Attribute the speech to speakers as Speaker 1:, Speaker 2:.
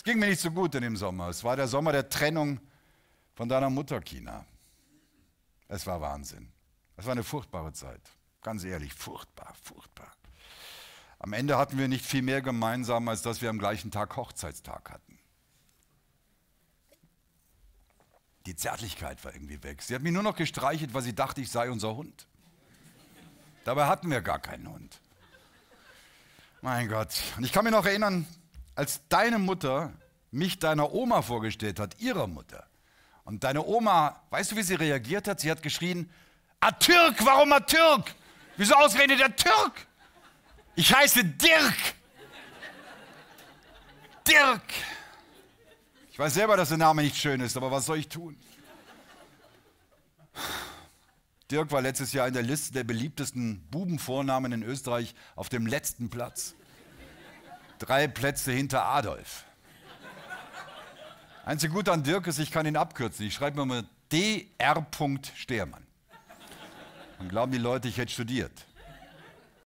Speaker 1: Es ging mir nicht so gut in dem Sommer. Es war der Sommer der Trennung von deiner Mutter, China. Es war Wahnsinn. Es war eine furchtbare Zeit. Ganz ehrlich, furchtbar, furchtbar. Am Ende hatten wir nicht viel mehr gemeinsam, als dass wir am gleichen Tag Hochzeitstag hatten. Die Zärtlichkeit war irgendwie weg. Sie hat mich nur noch gestreichelt, weil sie dachte, ich sei unser Hund. Dabei hatten wir gar keinen Hund. Mein Gott. Und ich kann mich noch erinnern, als deine Mutter mich deiner Oma vorgestellt hat, ihrer Mutter. Und deine Oma, weißt du, wie sie reagiert hat? Sie hat geschrien, Ah, Türk, warum ah, Türk? Wieso ausredet der Türk? Ich heiße Dirk. Dirk. Ich weiß selber, dass der Name nicht schön ist, aber was soll ich tun? Dirk war letztes Jahr in der Liste der beliebtesten Bubenvornamen in Österreich auf dem letzten Platz. Drei Plätze hinter Adolf. Einzig gut an Dirk ist, ich kann ihn abkürzen. Ich schreibe mir mal Dr. Stehrmann. Dann glauben die Leute, ich hätte studiert.